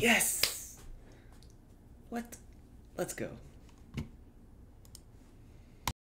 Yes. What? Let's go.